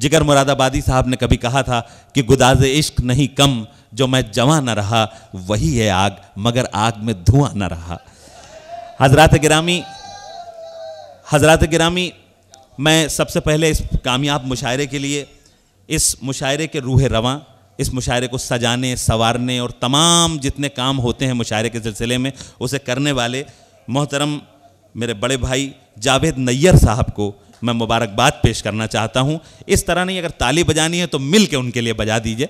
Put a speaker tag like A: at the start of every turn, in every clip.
A: جگر مراد آبادی صاحب نے کبھی کہا تھا کہ گداز عشق نہیں کم جو میں جمع نہ رہا، وہی ہے آگ، مگر آگ میں دھواں نہ رہا۔ حضرات گرامی حضرات گرامی، میں سب سے پہلے اس کامیاب مشاعرے کے لیے، اس مشاعرے کے روح رواں، اس مشاعرے کو سجانے سوارنے اور تمام جتنے کام ہوتے ہیں مشاعرے کے سلسلے میں، اسے کرنے والے محترم میرے بڑے بھائی جاوید نیر صاحب کو میں مبارکباد پیش کرنا چاہتا ہوں۔ اس طرح نہیں، اگر تالی بجانی ہے تو مل کے ان کے لیے بجا دیجیے۔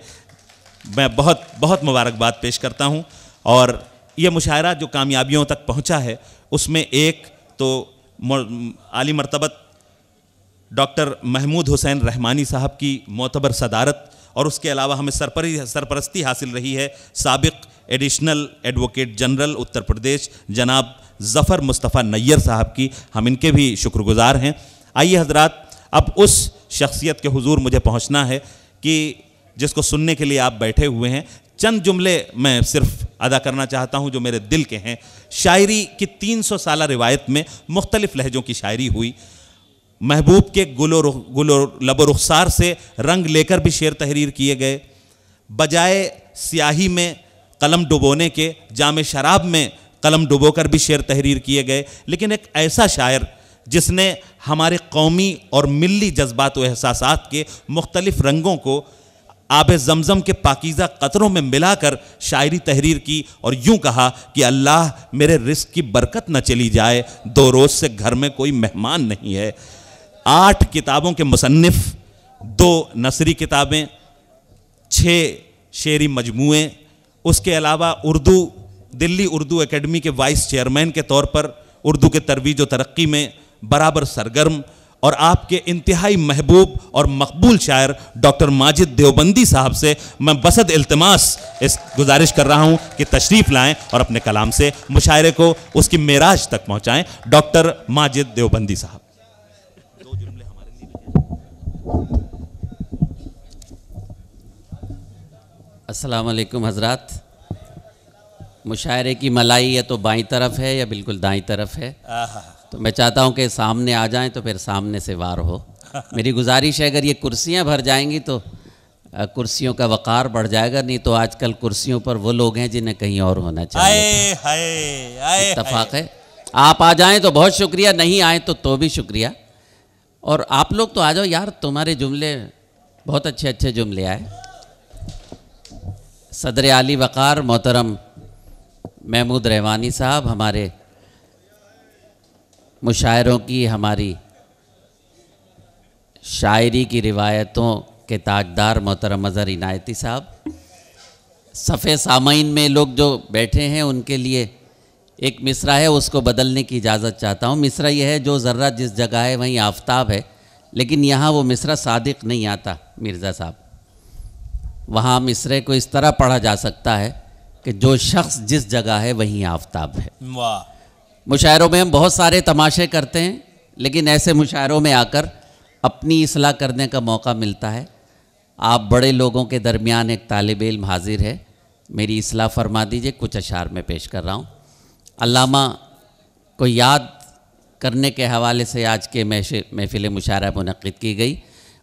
A: میں بہت بہت مبارکباد پیش کرتا ہوں۔ اور یہ مشاعرہ جو کامیابیوں تک پہنچا ہے، اس میں ایک تو عالی مرتبت ڈاکٹر محمود حسین رحمانی صاحب کی معتبر صدارت، اور اس کے علاوہ ہمیں سرپرستی حاصل رہی ہے سابق additional advocate general Uttar Pradesh جناب ظفر مصطفیٰ نیر صاحب کی۔ ہم ان کے بھی شکر گزار ہیں۔ آئیے حضرات، اب اس شخصیت کے حضور مجھے پہنچنا ہے کہ جس کو سننے کے لیے آپ بیٹھے ہوئے ہیں۔ چند جملے میں صرف ادا کرنا چاہتا ہوں جو میرے دل کے ہیں۔ شاعری کی تین سو سالہ روایت میں مختلف لہجوں کی شاعری ہوئی۔ محبوب کے گل و گل و لب و رخسار سے رنگ لے کر بھی شعر تحریر کیے گئے۔ بجائے سیاہی میں قلم ڈبونے کے جام شراب میں قلم ڈبو کر بھی شعر تحریر کیے گئے۔ لیکن ایک ایسا شاعر جس نے ہمارے قومی اور ملی جذبات و احساسات کے مختلف رنگوں کو آب زمزم کے پاکیزہ قطروں میں ملا کر شاعری تحریر کی اور یوں کہا کہ اللہ میرے رزق کی برکت نہ چلی جائے، دو روز سے گھر میں کوئی مہمان نہیں ہے۔ آٹھ کتابوں کے مصنف، دو نثری کتابیں، چھ شعری مجموعے۔ اس کے علاوہ اردو، دلی اردو اکیڈمی کے وائس چیئرمین کے طور پر اردو کے ترویج و ترقی میں برابر سرگرم اور آپ کے انتہائی محبوب اور مقبول شاعر ڈاکٹر ماجد دیوبندی صاحب سے میں بسد التماس اس گزارش کر رہا ہوں کہ تشریف لائیں اور اپنے کلام سے مشاعرے کو اس کی معراج تک پہنچائیں۔ ڈاکٹر ماجد دیوبندی صاحب۔
B: السلام علیکم حضرات۔ مشاعرے کی ملائی یا تو بائیں طرف ہے یا بالکل دائیں طرف ہے؟ تو میں چاہتا ہوں کہ سامنے آ جائیں تو پھر سامنے سے وار ہو۔ میری گزارش ہے اگر یہ کرسیاں بھر جائیں گی تو کرسیوں کا وقار بڑھ جائے گا نہیں تو آج کل کرسیوں پر وہ لوگ ہیں جنہیں کہیں اور ہونا چاہیے۔ اتفاق ہے۔ آپ آ جائیں تو بہت شکریہ نہیں آئیں تو تو بھی شکریہ۔ اور آپ لوگ تو آ جاؤ یار تمہارے جملے بہت اچھے اچھے جملے آئے۔ صدر علی وقار محترم محمود رحمانی صاحب ہمارے مشاعروں کی ہماری شاعری کی روایتوں کے تاجدار محترم مظہر عنایتی صاحب۔ صفحے سامعین میں لوگ جو بیٹھے ہیں، ان کے لیے ایک مصرع ہے، اس کو بدلنے کی اجازت چاہتا ہوں۔ مصرع یہ ہے، جو ذرہ جس جگہ ہے، وہیں آفتاب ہے۔ لیکن یہاں وہ مصرع صادق نہیں آتا، مرزا صاحب۔ وہاں مصرے کو اس طرح پڑھا جا سکتا ہے کہ جو شخص جس جگہ ہے، وہیں آفتاب ہے۔ واہ۔ مشاعروں میں ہم بہت سارے تماشے کرتے ہیں، لیکن ایسے مشاعروں میں آ کر اپنی اصلاح کرنے کا موقع ملتا ہے۔ آپ بڑے لوگوں کے درمیان ایک طالب علم حاضر ہے، میری اصلاح فرما دیجیے، کچھ اشعار میں پیش کر رہا ہوں۔ علامہ کو یاد کرنے کے حوالے سے آج کے محفل مشاعرہ منعقد کی گئی۔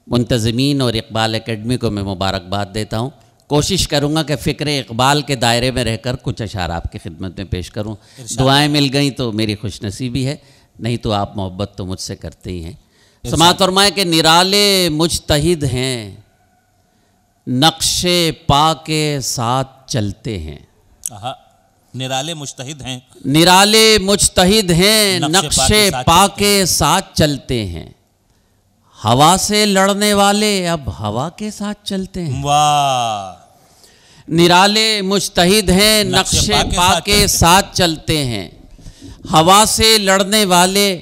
B: منتظمین اور اقبال اکیڈمی کو میں مبارکباد دیتا ہوں۔ کوشش کروں گا کہ فکر اقبال کے دائرے میں رہ کر کچھ اشعار آپ کی خدمت میں پیش کروں۔ دعائیں مل گئیں تو میری خوش نصیبی ہے نہیں تو آپ محبت تو مجھ سے کرتے ہی ہیں۔ سماعت فرمائے کہ نرالے مجتہد ہیں نقش پا کے ساتھ چلتے ہیں۔
A: نرالے مجتہد ہیں۔
B: نرالے مجتہد ہیں نقش پا کے ساتھ چلتے ہیں۔ ہوا سے لڑنے والے اب ہوا کے ساتھ چلتے ہیں۔ نرالے مجتہد ہیں نقش پا کے ساتھ چلتے ہیں۔ ہوا سے لڑنے والے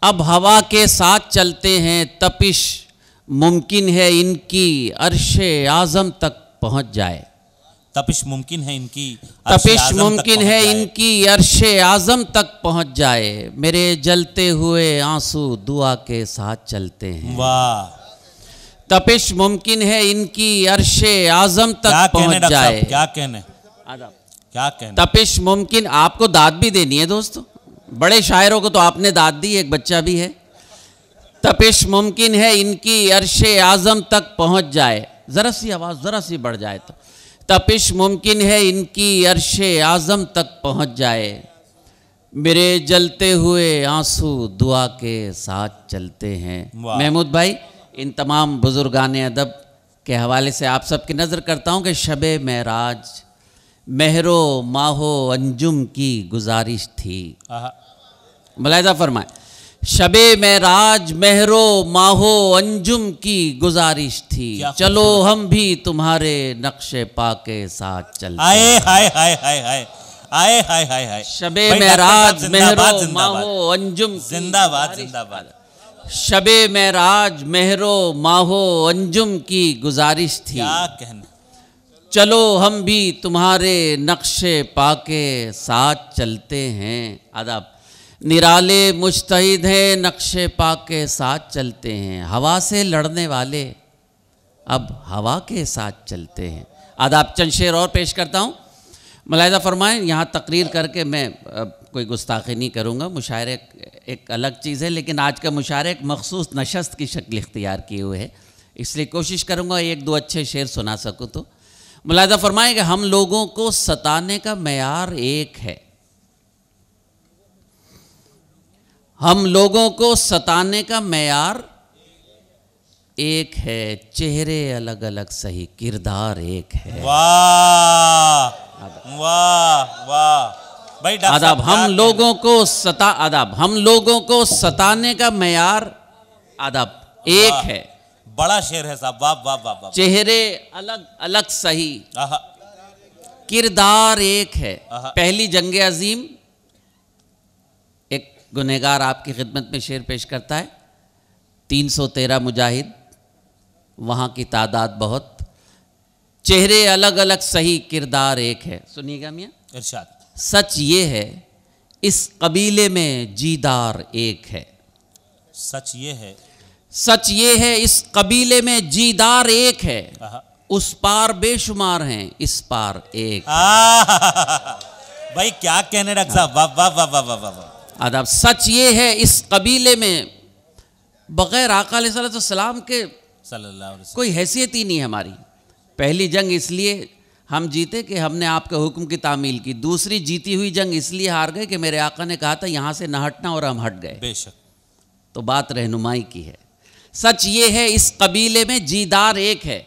B: اب ہوا کے ساتھ چلتے ہیں۔ تپش ممکن ہے ان کی عرش اعظم تک پہنچ جائے۔
A: تپش ممکن ہے ان کی
B: تپش ممکن ہے ان کی عرش اعظم تک پہنچ جائے۔ میرے جلتے ہوئے آنسو دعا کے ساتھ چلتے ہیں۔
A: واہ۔
B: تپش ممکن ہے ان کی عرش اعظم تک پہنچ جائے۔
A: کیا کہنے؟ کیا کہنے؟
B: تپش ممکن آپ کو داد بھی دینی ہے دوستو۔ بڑے شاعروں کو تو آپ نے داد دی ایک بچہ بھی ہے۔ تپش ممکن ہے ان کی عرش اعظم تک پہنچ جائے۔ ذرا سی آواز ذرا سی بڑھ جائے تو۔ تپش ممکن ہے ان کی عرش اعظم تک پہنچ جائے۔ میرے جلتے ہوئے آنسو دعا کے ساتھ چلتے ہیں۔ محمود بھائی ان تمام بزرگان ادب کے حوالے سے آپ سب کی نظر کرتا ہوں کہ شب معراج مہرو ماہو انجم کی گزارش تھی۔ ملاحظہ فرمائے شب معراج مہرو ماہو انجم کی گزارش تھی۔ چلو ہم بھی تمہارے نقش پا کے ساتھ چلتے ہیں۔
A: آئے ہائے ہائے ہائے ہائے آئے ہائے ہائے ہائے
B: شب معراج مہرو ماہو انجم کی
A: زندہ باد زندہ باد۔
B: شب معراج مہرو ماہو انجم کی گزارش تھی۔
A: کیا کہنا۔
B: چلو ہم بھی تمہارے نقش پا کے ساتھ چلتے ہیں۔ ادب نرالے مجتہد ہیں، نقش پا کے ساتھ چلتے ہیں۔ ہوا سے لڑنے والے اب ہوا کے ساتھ چلتے ہیں۔ آداب چند شعر اور پیش کرتا ہوں۔ ملاحظہ فرمائیں، یہاں تقریر کر کے میں کوئی گستاخی نہیں کروں گا۔ مشاعرے ایک الگ چیز ہے، لیکن آج کا مشاعرہ ایک مخصوص نشست کی شکل اختیار کیے ہوئے ہے اس لیے کوشش کروں گا ایک دو اچھے شعر سنا سکوں تو۔ ملاحظہ فرمائیں کہ ہم لوگوں کو ستانے کا معیار ایک ہے۔ ہم لوگوں کو ستانے کا معیار ایک ہے چہرے الگ الگ صحیح کردار ایک ہے۔
A: واہ واہ واہ۔ بھائی
B: آداب ہم لوگوں کو ستا آداب ہم لوگوں کو ستانے کا معیار آداب ایک۔ ہے؟
A: بڑا شعر ہے صاحب واہ واہ واہ
B: چہرے الگ الگ صحیح۔ کردار ایک ہے۔ پہلی جنگ عظیم ایک گنہگار آپ کی خدمت میں شعر پیش کرتا ہے۔ تین سو تیرہ مجاہد وہاں کی تعداد بہت۔ چہرے الگ الگ صحیح کردار ایک ہے۔ سنیے گا میاں۔
A: ارشاد۔
B: سچ یہ ہے اس قبیلے میں جیدار ایک ہے۔
A: سچ یہ ہے۔
B: سچ یہ ہے اس قبیلے میں جیدار ایک ہے۔ اس پار بے شمار ہیں اس پار ایک۔
A: بھائی کیا کہنے ڈاکٹر صاحب۔ واہ واہ واہ واہ واہ واہ۔
B: آداب سچ یہ ہے اس قبیلے میں بغیر آقا علیہ وسلم کے
A: صلی اللہ علیہ وسلم
B: کوئی حیثیت ہی نہیں ہماری۔ پہلی جنگ اس لیے ہم جیتے کہ ہم نے آپ کے حکم کی تعمیل کی۔ دوسری جیتی ہوئی جنگ اس لیے ہار گئے کہ میرے آقا نے کہا تھا یہاں سے نہ ہٹنا اور ہم ہٹ گئے۔
A: بے شک۔
B: تو بات رہنمائی کی ہے۔ سچ یہ ہے اس قبیلے میں جیدار ایک ہے۔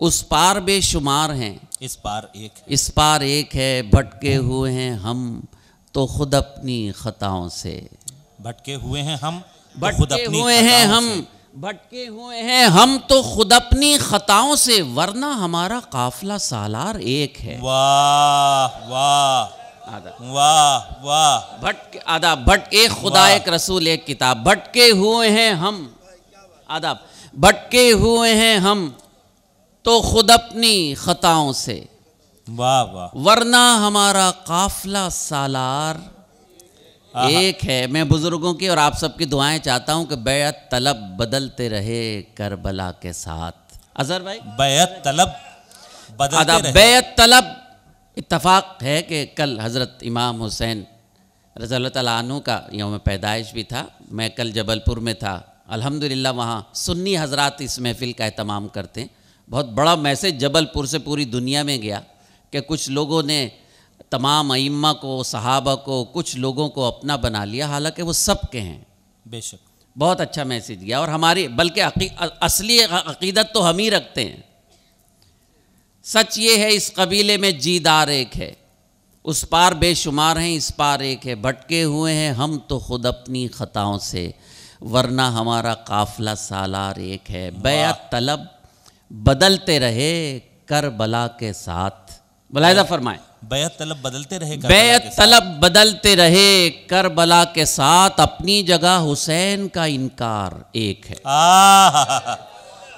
B: اس پار بے شمار ہیں۔
A: اس پار ایک ہے۔
B: اس پار ایک ہے۔ بھٹکے ہوئے ہیں ہم۔ تو خود اپنی خطاؤں سے۔
A: بھٹکے ہوئے ہیں ہم
B: بھٹکے ہوئے ہیں ہم۔ بھٹکے ہوئے ہیں ہم تو خود اپنی خطاؤں سے ورنہ ہمارا قافلہ سالار ایک ہے۔
A: واہ واہ واہ واہ۔
B: بھٹک آدھا بھٹ ایک خدا۔ ایک رسول ایک کتاب۔ بھٹکے ہوئے ہیں ہم۔ آداب بھٹکے ہوئے ہیں ہم تو خود اپنی خطاؤں سے۔
A: واہ واہ۔
B: ورنہ ہمارا قافلہ سالار ایک ہے۔ میں بزرگوں کی اور آپ سب کی دعائیں چاہتا ہوں کہ بیعت طلب بدلتے رہے کربلا کے ساتھ۔ اظہر بھائی؟
A: بیعت طلب بدلتے رہے۔
B: بیعت طلب۔ اتفاق ہے کہ کل حضرت امام حسین رضی اللہ تعالیٰ عنہ کا یوم پیدائش بھی تھا۔ میں کل جبل پور میں تھا۔ الحمدللہ وہاں سنی حضرات اس محفل کا اہتمام کرتے ہیں۔ بہت بڑا میسج جبل پور سے پوری دنیا میں گیا۔ کہ کچھ لوگوں نے تمام ائمہ کو صحابہ کو کچھ لوگوں کو اپنا بنا لیا حالانکہ وہ سب کے ہیں۔
A: بے شک۔
B: بہت اچھا میسج گیا اور ہماری بلکہ اصلی عقیدت تو ہم ہی رکھتے ہیں۔ سچ یہ ہے اس قبیلے میں جیدار ایک ہے۔ اس پار بے شمار ہیں اس پار ایک ہے۔ بھٹکے ہوئے ہیں ہم تو خود اپنی خطاؤں سے۔ ورنہ ہمارا قافلہ سالار ایک ہے۔ بیعت طلب بدلتے رہے۔ کربلا کے ساتھ ملاحظہ فرمائیں
A: بیعت طلب بدلتے رہے
B: بیعت۔ طلب بدلتے رہے کربلا کے ساتھ۔ اپنی جگہ حسین کا انکار ایک ہے۔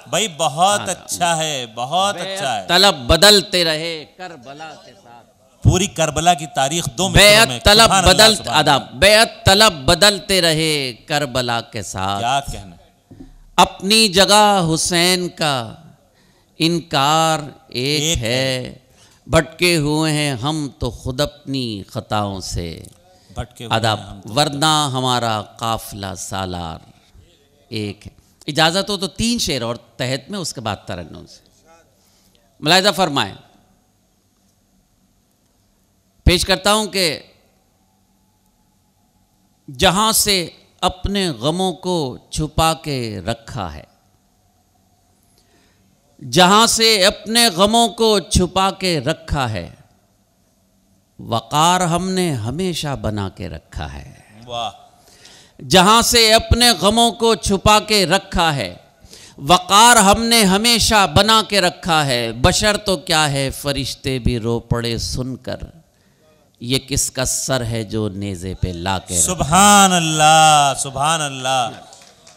A: بھائی بہت اچھا ہے بہت اچھا ہے۔
B: طلب بدلتے رہے کربلا کے ساتھ۔
A: پوری کربلا کی تاریخ دو
B: بیعت طلب
A: سبحان اللہ،
B: بدل
A: سبحان
B: آداب بیعت طلب بدلتے رہے کربلا کے ساتھ۔
A: کیا کہنا
B: اپنی جگہ حسین کا انکار ایک ہے۔ بھٹکے ہوئے ہیں ہم تو خود اپنی خطاؤں سے۔
A: بھٹکے ہم۔
B: ورنہ ہمارا قافلہ سالار۔ ایک ہے۔ اجازت ہو تو تین شعر اور تحت میں اس کے بعد ترنم سے۔ ملاحظہ فرمائیں پیش کرتا ہوں کہ جہاں سے اپنے غموں کو چھپا کے رکھا ہے۔ جہاں سے اپنے غموں کو چھپا کے رکھا ہے۔ وقار ہم نے ہمیشہ بنا کے رکھا ہے۔
A: واہ۔
B: جہاں سے اپنے غموں کو چھپا کے رکھا ہے۔ وقار ہم نے ہمیشہ بنا کے رکھا ہے۔ بشر تو کیا ہے؟ فرشتے بھی رو پڑے سن کر۔ یہ کس کا سر ہے جو نیزے پہ لا کے رکھا
A: سبحان اللہ سبحان اللہ۔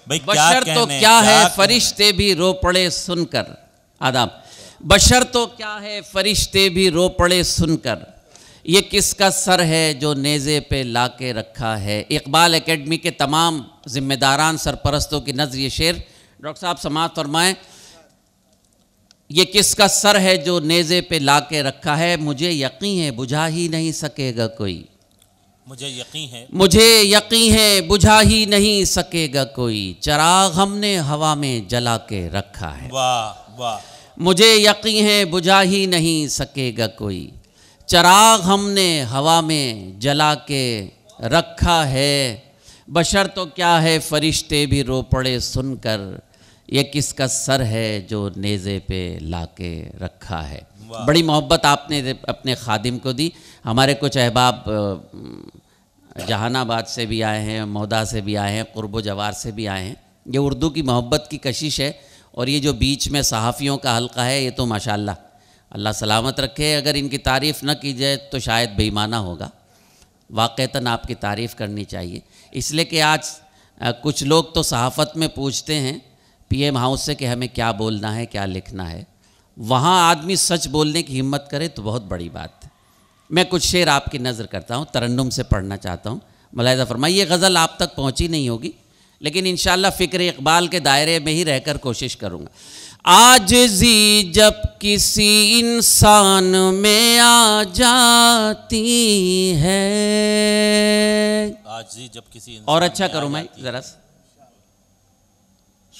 B: بشر تو کیا ہے؟ فرشتے بھی رو پڑے سن کر۔ آداب بشر تو کیا ہے؟ فرشتے بھی رو پڑے سن کر۔ یہ کس کا سر ہے جو نیزے پہ لا کے رکھا ہے؟ اقبال اکیڈمی کے تمام ذمہ داران سرپرستوں کی نظر یہ شعر۔ ڈاکٹر صاحب سماعت فرمائیں۔ یہ کس کا سر ہے جو نیزے پہ لا کے رکھا ہے؟ مجھے یقین ہے بجھا ہی نہیں سکے گا کوئی۔
A: مجھے یقین ہے۔
B: مجھے یقین ہے بجھا ہی نہیں سکے گا کوئی۔ چراغ ہم نے ہوا میں جلا کے رکھا ہے۔
A: واہ واہ۔
B: مجھے یقین ہے بجھا ہی نہیں سکے گا کوئی۔ چراغ ہم نے ہوا میں جلا کے رکھا ہے۔ بشر تو کیا ہے فرشتے بھی رو پڑے سن کر۔ یہ کس کا سر ہے جو نیزے پہ لا کے رکھا ہے۔ بڑی محبت آپ نے اپنے خادم کو دی۔ ہمارے کچھ احباب جہان آباد سے بھی آئے ہیں مودا سے بھی آئے ہیں قرب و جوار سے بھی آئے ہیں۔ یہ اردو کی محبت کی کشش ہے۔ اور یہ جو بیچ میں صحافیوں کا حلقہ ہے، یہ تو ماشاءاللہ اللہ سلامت رکھے، اگر ان کی تعریف نہ کی جائے تو شاید بےمانہ ہوگا۔ واقعتاً آپ کی تعریف کرنی چاہیے۔ اس لیے کہ آج کچھ لوگ تو صحافت میں پوچھتے ہیں، پی ایم ہاؤس سے کہ ہمیں کیا بولنا ہے، کیا لکھنا ہے۔ وہاں آدمی سچ بولنے کی ہمت کرے تو بہت بڑی بات۔ ہے میں کچھ شعر آپ کی نظر کرتا ہوں، ترنم سے پڑھنا چاہتا ہوں۔ ملاحظہ فرمائی یہ غزل آپ تک پہنچی نہیں ہوگی۔ لیکن انشاءاللہ فکر اقبال کے دائرے میں ہی رہ کر کوشش کروں گا۔ آج جب کسی انسان میں آ جاتی ہے۔
A: آج جب کسی انسان
B: اور اچھا کرو میں۔ ذرا سا۔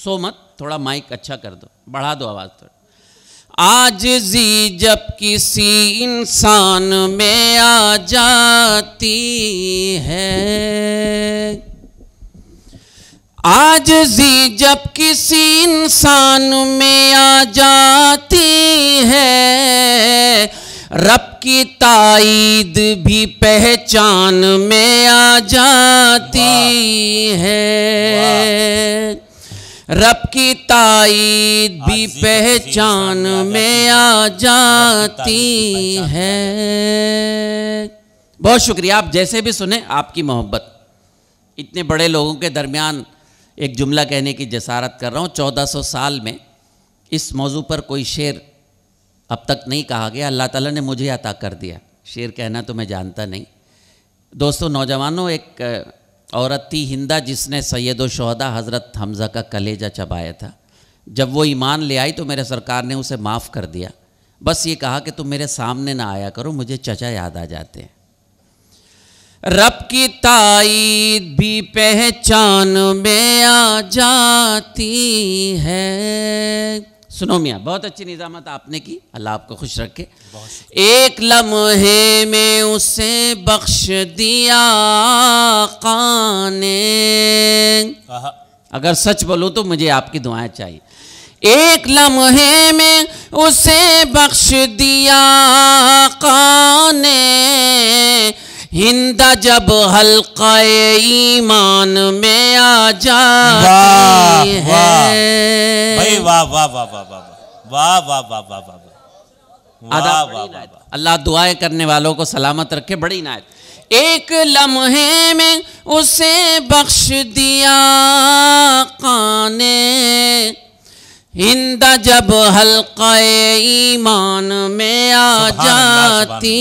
B: سو مت تھوڑا مائک اچھا کر دو بڑھا دو آواز تھوڑا۔ آج جب کسی انسان میں آ جاتی ہے۔ آج جب کسی انسان میں آ جاتی ہے رب کی تائید بھی پہچان میں آ جاتی ہے۔ رب کی تائید بھی پہچان میں آ جاتی ہے۔ بہت شکریہ آپ جیسے بھی سنیں آپ کی محبت۔ اتنے بڑے لوگوں کے درمیان ایک جملہ کہنے کی جسارت کر رہا ہوں۔ چودہ سو سال میں اس موضوع پر کوئی شعر اب تک نہیں کہا گیا۔ اللہ تعالیٰ نے مجھے عطا کر دیا۔ شعر کہنا تو میں جانتا نہیں۔ دوستو، نوجوانوں، ایک عورت تھی ہندہ جس نے سید و شہدہ حضرت حمزہ کا کلیجہ چبایا تھا۔ جب وہ ایمان لے آئی تو میرے سرکار نے اسے معاف کر دیا۔ بس یہ کہا کہ تم میرے سامنے نہ آیا کرو، مجھے چچا یاد آ جاتے ہیں۔ رب کی تائید بھی پہچان میں آ جاتی ہے۔ سنو میاں بہت اچھی نظامت آپ نے کی۔ اللہ آپ کو خوش رکھے۔ ایک لمحے میں اسے بخش دیا آقا نے اگر سچ بولوں تو مجھے آپ کی دعائیں چاہیے۔ ایک لمحے میں اسے بخش دیا آقا نے ہندہ جب حلقہ ایمان میں آ جاتی۔
A: بھائی
B: ہے
A: واہ واہ واہ واہ واہ واہ واہ واہ واہ واہ واہ واہ
B: آداب
A: واہ
B: بڑی
A: واہ
B: عنایت۔ اللہ دعائیں کرنے والوں کو سلامت رکھے بڑی عنایت ایک لمحے میں اسے بخش دیا آقا نے ہندہ جب حلقہ ایمان میں آ جاتی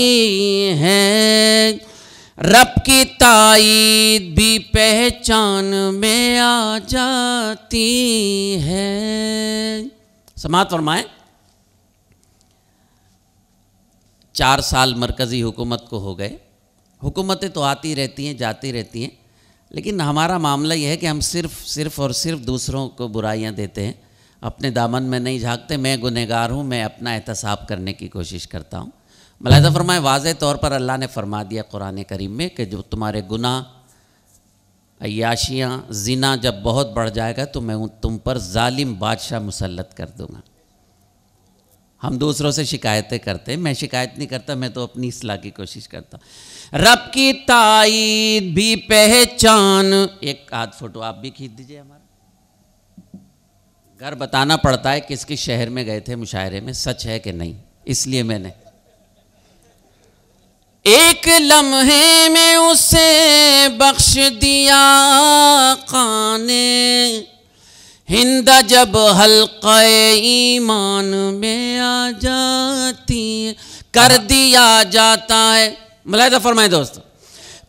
B: ہے رب کی تائید بھی پہچان میں آ جاتی ہے۔ سماعت فرمائیں۔ چار سال مرکزی حکومت کو ہو گئے۔ حکومتیں تو آتی رہتی ہیں، جاتی رہتی ہیں، لیکن ہمارا معاملہ یہ ہے کہ ہم صرف صرف اور صرف دوسروں کو برائیاں دیتے ہیں۔ اپنے دامن میں نہیں جھانکتے، میں گنہگار ہوں، میں اپنا احتساب کرنے کی کوشش کرتا ہوں۔ ملاحظہ فرمائے، واضح طور پر اللہ نے فرما دیا قرآن کریم میں کہ جو تمہارے گناہ، عیاشیاں، زنا جب بہت بڑھ جائے گا تو میں تم پر ظالم بادشاہ مسلط کر دوں گا۔ ہم دوسروں سے شکایتیں کرتے ہیں، میں شکایت نہیں کرتا، میں تو اپنی اصلاح کی کوشش کرتا ہوں۔ رب کی تائید بھی پہچان۔ ایک آدھ فوٹو آپ بھی کھینچ دیجیے ہمارا۔ گھر بتانا پڑتا ہے کس کس شہر میں گئے تھے مشاعرے میں، سچ ہے کہ نہیں؟ اس لیے میں نے ایک لمحے میں اسے بخش دیا قانے ہند جب حلقہ ایمان میں آ جاتی کر دیا جاتا ہے۔ ملاحظہ فرمائے دوست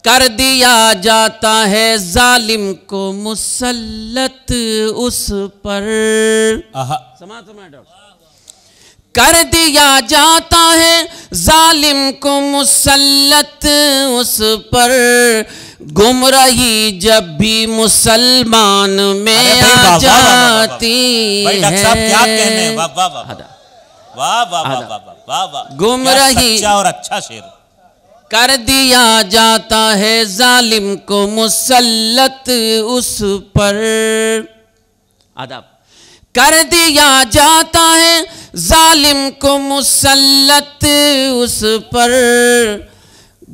B: کر دیا جاتا ہے ظالم کو مسلط اس پر۔ سماعت فرمائے ڈاکٹر کر دیا جاتا ہے ظالم کو مسلط اس پر گمراہی جب بھی مسلمان میں آ جاتی ہے گمراہی
A: اور اچھا شیر
B: کر دیا جاتا ہے ظالم کو مسلط اس پر آداب کر دیا جاتا ہے۔ ظالم کو مسلط اس پر۔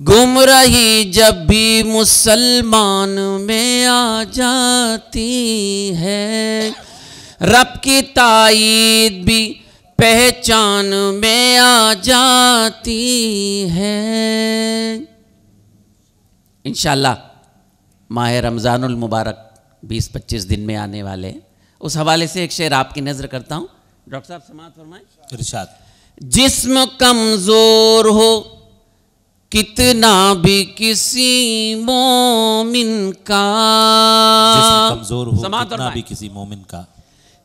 B: گمراہی جب بھی مسلمان میں آ جاتی ہے۔ رب کی تائید بھی پہچان میں آ جاتی ہے۔ انشاءاللہ ماہ رمضان المبارک بیس پچیس دن میں آنے والے۔ اس حوالے سے ایک شعر آپ کی نظر کرتا ہوں۔ ڈاکٹر صاحب سماعت فرمائیں۔
A: ارشاد۔
B: جسم کمزور ہو کتنا بھی کسی مومن کا۔
A: جسم کمزور ہو کتنا بھی کسی مومن کا۔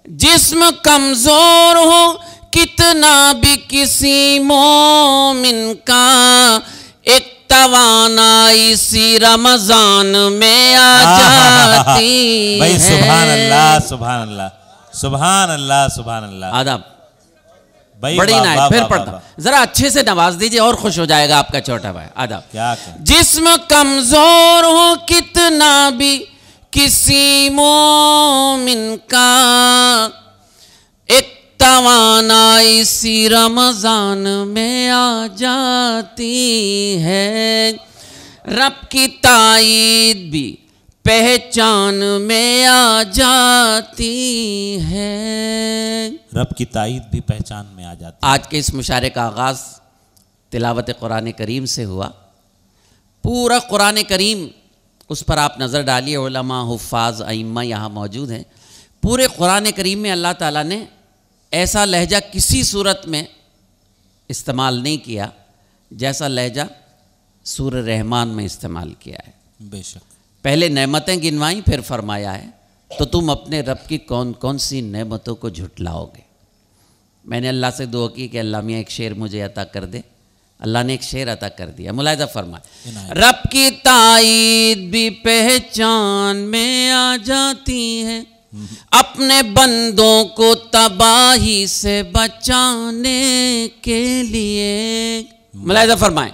B: جسم کمزور ہو کتنا بھی کسی مومن کا۔ ایک توانائی اسی رمضان میں آ جاتی
A: بھائی سبحان اللہ سبحان اللہ سبحان اللہ سبحان اللہ۔
B: آداب
A: بھائی
B: بڑی
A: واہ،
B: پھر پڑھتا۔ ذرا اچھے سے نواز دیجیے اور خوش ہو جائے گا آپ کا چھوٹا بھائی۔ آداب جسم کمزور ہو کتنا بھی کسی مومن کا توانائی اسی رمضان میں آ جاتی ہے۔ رب کی تائید بھی پہچان میں آ جاتی ہے۔
A: رب کی تائید بھی پہچان میں آ جاتی
B: آج کے اس مشاعرے کا آغاز تلاوت قرآن کریم سے ہوا۔ پورا قرآن کریم اس پر آپ نظر ڈالیے۔ علماء حفاظ ائمہ یہاں موجود ہیں۔ پورے قرآن کریم میں اللہ تعالیٰ نے ایسا لہجہ کسی صورت میں استعمال نہیں کیا جیسا لہجہ سور رحمان میں استعمال کیا ہے۔
A: بے شک۔
B: پہلے نعمتیں گنوائیں پھر فرمایا ہے تو تم اپنے رب کی کون کون سی نعمتوں کو جھٹلاؤ گے؟ میں نے اللہ سے دعا کی کہ اللہ میاں ایک شعر مجھے عطا کر دے۔ اللہ نے ایک شعر عطا کر دیا۔ ملاحظہ فرمائے رب کی تائید بھی پہچان میں آ جاتی ہے۔ اپنے بندوں کو تباہی سے بچانے کے لیے۔ ملاحظہ فرمائیں۔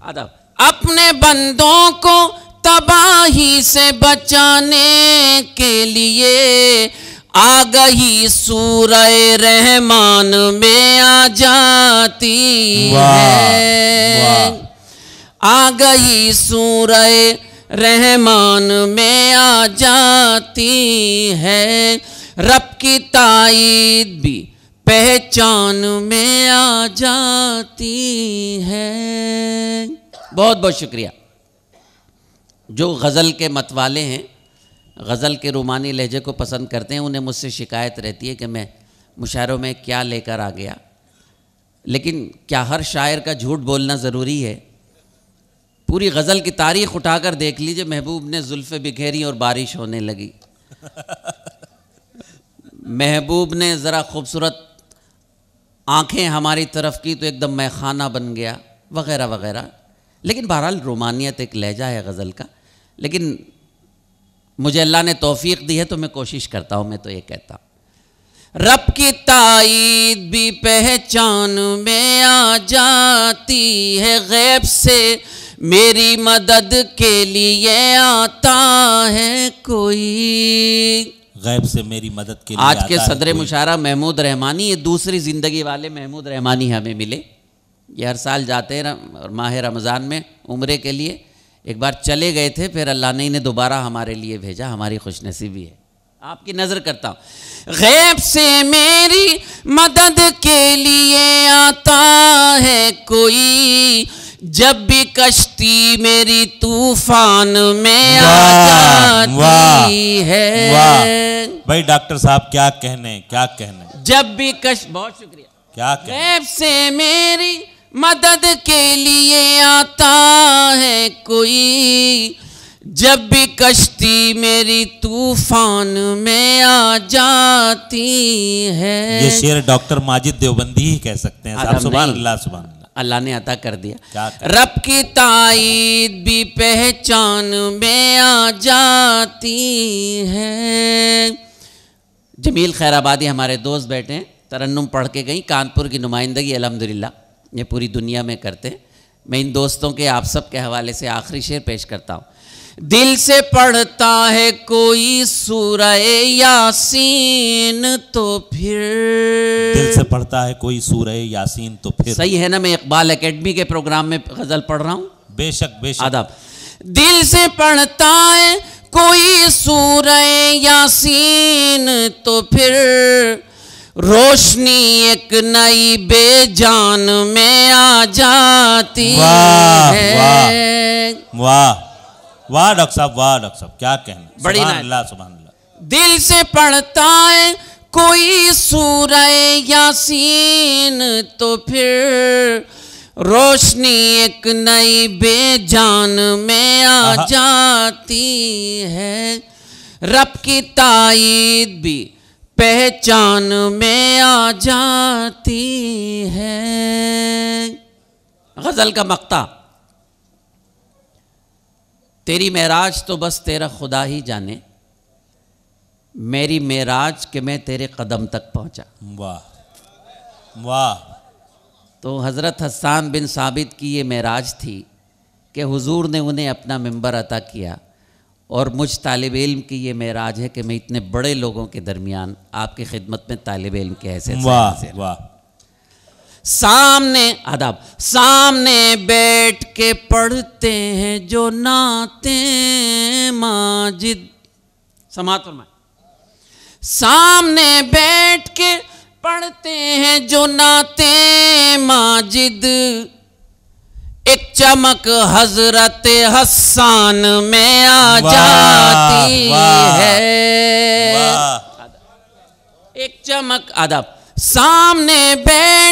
B: آداب۔ اپنے بندوں کو تباہی سے بچانے کے لیے آگہی سورہ رحمان میں آ جاتی ہے۔ آگہی سورہ رحمان میں آ جاتی ہے۔ رب کی تائید بھی پہچان میں آ جاتی ہے۔ بہت بہت شکریہ۔ جو غزل کے متوالے ہیں، غزل کے رومانی لہجے کو پسند کرتے ہیں، انہیں مجھ سے شکایت رہتی ہے کہ میں مشاعروں میں کیا لے کر آ گیا۔ لیکن کیا ہر شاعر کا جھوٹ بولنا ضروری ہے؟ پوری غزل کی تاریخ اٹھا کر دیکھ لیجیے، محبوب نے زلف بکھیری اور بارش ہونے لگی۔ محبوب نے ذرا خوبصورت آنکھیں ہماری طرف کی تو ایک دم میں خانہ بن گیا، وغیرہ وغیرہ۔ لیکن بہرحال رومانیت ایک لہجہ ہے غزل کا۔ لیکن مجھے اللہ نے توفیق دی ہے تو میں کوشش کرتا ہوں، میں تو یہ کہتا ہوں۔ رب کی تائید بھی پہچان میں آ جاتی ہے، غیب سے میری مدد کے لیے آتا ہے کوئی۔
A: غیب سے میری مدد کے لیے
B: آج کے صدر۔ مشارہ محمود رحمانی یہ دوسری زندگی والے محمود رحمانی ہمیں ملے۔ یہ ہر سال جاتے ہیں اور ماہ رمضان میں عمرے کے لیے۔ ایک بار چلے گئے تھے پھر اللہ نے انہیں دوبارہ ہمارے لیے بھیجا۔ ہماری خوش نصیبی ہے۔ آپ کی نظر کرتا ہوں۔ غیب سے میری مدد کے لیے آتا ہے کوئی۔ جب بھی کشتی میری طوفان میں آ جاتی ہے۔
A: بھائی ڈاکٹر صاحب کیا کہنے کیا کہنے؟
B: جب بھی کش بہت شکریہ۔
A: کیا کہنے؟
B: غیب سے میری مدد کے لیے آتا ہے کوئی۔ جب بھی کشتی میری طوفان میں آ جاتی ہے۔
A: یہ شعر ڈاکٹر ماجد دیوبندی ہی کہہ سکتے ہیں۔ صاحب سبحان۔ اللہ سبحان اللہ
B: نے عطا کر دیا۔ رب کی تائید بھی پہچان میں آ جاتی ہے۔ جمیل خیر آبادی ہمارے دوست بیٹھے ہیں۔ ترنم پڑھ کے گئیں۔ کانپور کی نمائندگی الحمدللہ یہ پوری دنیا میں کرتے ہیں۔ میں ان دوستوں کے آپ سب کے حوالے سے آخری شعر پیش کرتا ہوں۔ دل سے پڑھتا ہے کوئی سورہ یاسین تو پھر
A: دل سے پڑھتا ہے کوئی سورہ یاسین تو پھر۔
B: صحیح ہے نا میں اقبال اکیڈمی کے پروگرام میں غزل پڑھ رہا ہوں۔
A: بے شک بے شک۔
B: آداب۔ دل سے پڑھتا ہے کوئی سورہ یاسین تو پھر۔ روشنی ایک نئی بے جان میں آ جاتی
A: واہ،
B: ہے۔
A: واہ واہ۔ ڈاکٹر صاحب واہ ڈاکٹر صاحب کیا کہنا؟
B: بڑی
A: سبحان۔ اللہ سبحان اللہ۔
B: دل سے پڑھتا ہے کوئی سورہ یاسین تو پھر روشنی ایک نئی بے جان میں آ۔ جاتی ہے۔ رب کی تائید بھی پہچان میں آ جاتی ہے۔ غزل کا مقطع۔ تیری معراج تو بس تیرا خدا ہی جانے۔ میری معراج کہ میں تیرے قدم تک پہنچا۔
A: واہ۔ واہ۔
B: تو حضرت حسان بن ثابت کی یہ معراج تھی کہ حضور نے انہیں اپنا ممبر عطا کیا اور مجھ طالب علم کی یہ معراج ہے کہ میں اتنے بڑے لوگوں کے درمیان آپ کی خدمت میں طالب علم کے حیثیت سے
A: واہ۔ واہ۔
B: سامنے آداب سامنے بیٹھ کے پڑھتے ہیں جو ناتے ماجد۔ سماعت فرمائیں سامنے بیٹھ کے پڑھتے ہیں جو ناتے ماجد۔ ایک چمک حضرت حسان میں آ جاتی ہے۔ ایک چمک ادب سامنے بیٹھ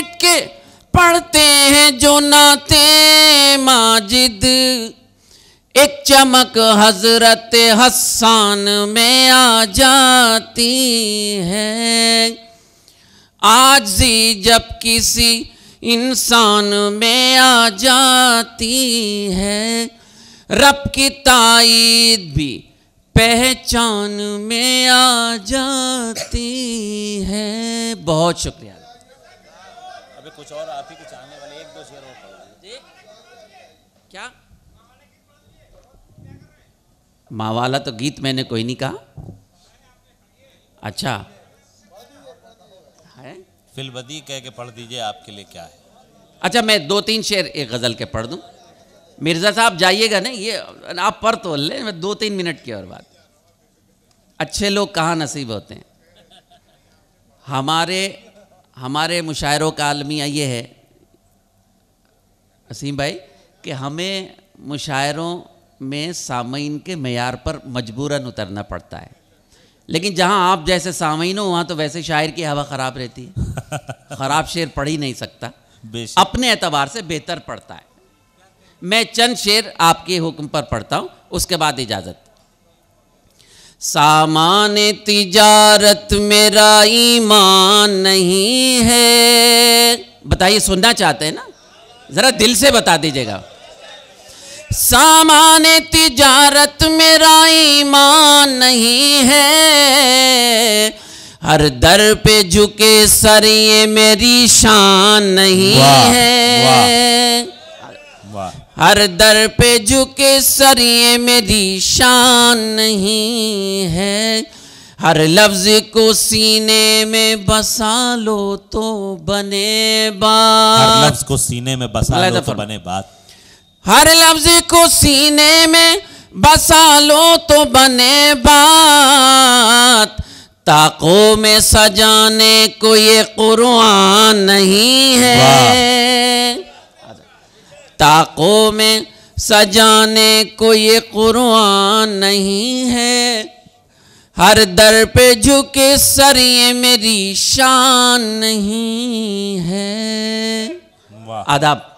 B: پڑھتے ہیں جو ناتے ماجد۔ ایک چمک حضرت حسان میں آ جاتی ہے۔ آجزی جب کسی انسان میں آ جاتی ہے۔ رب کی تائید بھی پہچان میں آ جاتی ہے۔ بہت شکریہ
A: ابھی کچھ اور آپ ہی کے چاہنے والے ایک دو شعر اور پڑھ
B: کیا؟ ماں والا تو گیت میں نے کوئی نہیں کہا۔ اچھا۔ ہے؟
A: فی البدی کہہ کے پڑھ دیجیے آپ کے لیے کیا ہے۔
B: اچھا میں دو تین شعر ایک غزل کے پڑھ دوں۔ مرزا صاحب جائیے گا نا یہ آپ پڑھ تو لیں میں دو تین منٹ کی اور بات۔ اچھے لوگ کہاں نصیب ہوتے ہیں؟ ہمارے ہمارے مشاعروں کا عالمیہ یہ ہے۔ اسیم بھائی کہ ہمیں مشاعروں میں سامعین کے معیار پر مجبوراً اترنا پڑتا ہے۔ لیکن جہاں آپ جیسے سامعین ہو وہاں تو ویسے شاعر کی ہوا خراب رہتی ہے۔ خراب شعر پڑھ ہی نہیں سکتا۔ اپنے اعتبار سے بہتر پڑھتا ہے۔ میں چند شعر آپ کے حکم پر پڑھتا ہوں اس کے بعد اجازت۔ سامان تجارت میرا ایمان نہیں ہے۔ بتائیے سننا چاہتے ہیں نا؟ ذرا دل سے بتا دیجیے گا۔ سامان تجارت میرا ایمان نہیں ہے۔ ہر در پہ جھکے سر یہ میری شان نہیں
A: واہ،
B: ہے۔
A: واہ۔
B: ہر در پہ جھکے سر یہ میری شان نہیں ہے۔ ہر لفظ کو سینے میں بسا لو تو بنے
A: ہر
B: بات۔
A: لفظ کو سینے میں بسا لو تو۔ بنے بات۔
B: ہر لفظ کو سینے میں بسا لو تو بنے بات۔ تاقوں میں سجانے کو یہ قرآن نہیں ہے۔ تاقوں میں سجانے کو یہ قرآن نہیں ہے۔ ہر در پہ جھکے سر یہ میری شان نہیں ہے۔ آداب۔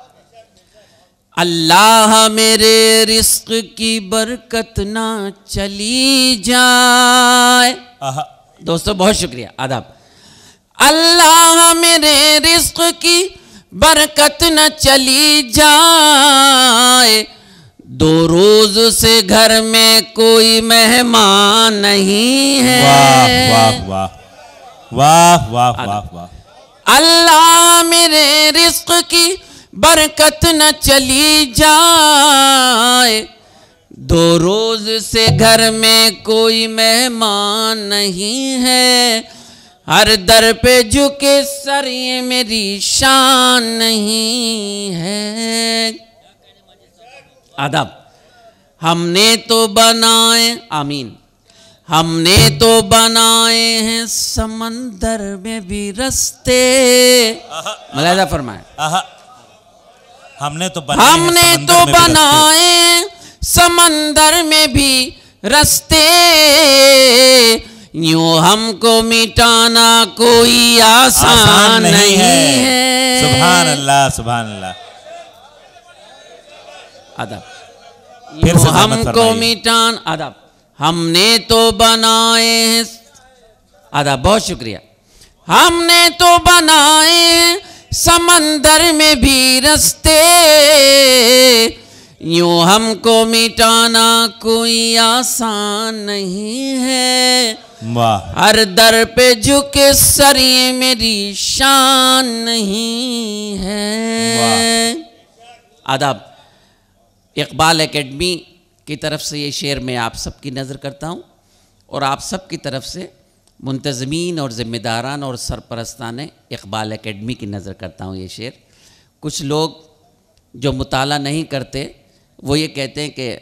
B: اللہ میرے رزق کی برکت نہ چلی جائے۔ دوستو بہت شکریہ آداب۔ اللہ میرے رزق کی برکت نہ چلی جائے۔ دو روز سے گھر میں کوئی مہمان نہیں ہے۔
A: واہ واہ واہ۔ واہ واہ واہ۔
B: اللہ میرے رزق کی برکت نہ چلی جائے۔ دو روز سے گھر میں کوئی مہمان نہیں ہے۔ ہر در پہ جھکے سر یہ میری شان نہیں ہے۔ آداب ہم نے تو بنائے آمین۔ ہم نے تو بنائے ہیں سمندر میں بھی رستے۔ ملاحظہ فرمائے
A: ہم نے تو بنائے
B: ہم نے تو۔ بنائے سمندر میں بھی رستے۔ یوں ہم کو مٹانا کوئی آسان نہیں ہے۔
A: سبحان اللہ سبحان اللہ۔
B: ادب۔ ہم کو۔ مٹان ادب۔ ہم نے تو بنائے ادب بہت شکریہ۔ ہم نے تو بنائے سمندر میں بھی رستے یوں ہم کو مٹانا کوئی آسان نہیں ہے۔ ہر در پہ جھکے سر یہ میری شان نہیں ہے۔ آداب اقبال اکیڈمی کی طرف سے یہ شعر میں آپ سب کی نظر کرتا ہوں اور آپ سب کی طرف سے منتظمین اور ذمہ داران اور سرپرستان اقبال اکیڈمی کی نظر کرتا ہوں یہ شعر۔ کچھ لوگ جو مطالعہ نہیں کرتے، وہ یہ کہتے ہیں کہ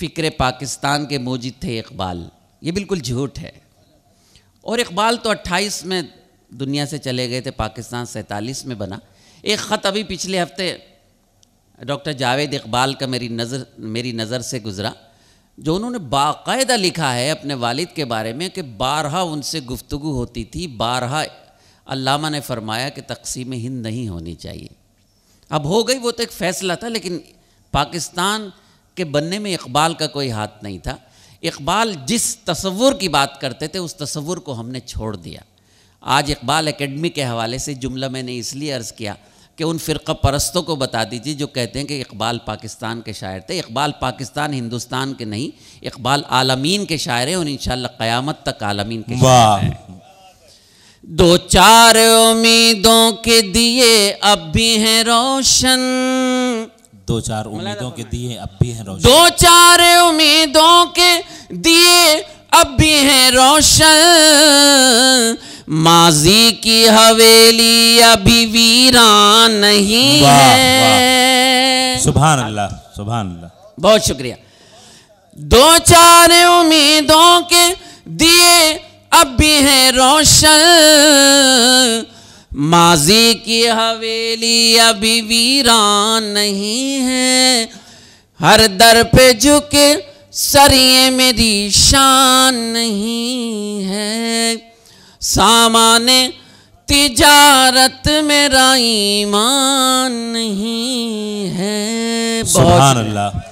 B: فکر پاکستان کے موجد تھے اقبال۔ یہ بالکل جھوٹ ہے۔ اور اقبال تو اٹھائیس میں دنیا سے چلے گئے تھے، پاکستان سینتالیس میں بنا۔ ایک خط ابھی پچھلے ہفتے ڈاکٹر جاوید اقبال کا میری نظر میری نظر سے گزرا۔ جو انہوں نے باقاعدہ لکھا ہے اپنے والد کے بارے میں کہ بارہا ان سے گفتگو ہوتی تھی، بارہا علامہ نے فرمایا کہ تقسیم ہند نہیں ہونی چاہیے۔ اب ہو گئی وہ تو ایک فیصلہ تھا، لیکن پاکستان کے بننے میں اقبال کا کوئی ہاتھ نہیں تھا۔ اقبال جس تصور کی بات کرتے تھے، اس تصور کو ہم نے چھوڑ دیا۔ آج اقبال اکیڈمی کے حوالے سے جملہ میں نے اس لیے عرض کیا کہ ان فرقہ پرستوں کو بتا دیجیے جو کہتے ہیں کہ اقبال پاکستان کے شاعر تھے۔ اقبال پاکستان ہندوستان کے نہیں اقبال عالمین کے شاعر ہیں اور انشاءاللہ قیامت تک عالمین کے شاعر ہیں۔ دو چار امیدوں کے دیے اب بھی ہیں روشن۔
A: دو چار امیدوں کے دیے اب بھی ہیں روشن۔
B: دو چار امیدوں کے دیے اب بھی ہیں روشن۔ ماضی کی حویلی ابھی ویران نہیں ہے۔
A: سبحان اللہ سبحان اللہ۔
B: بہت شکریہ۔ دو چار امیدوں کے دیے اب بھی ہیں روشن۔ ماضی کی حویلی ابھی ویران نہیں ہے۔ ہر در پہ جھکے سر یہ میری شان نہیں ہے۔ سامان تجارت میرا ایمان نہیں ہے۔
A: سبحان اللہ۔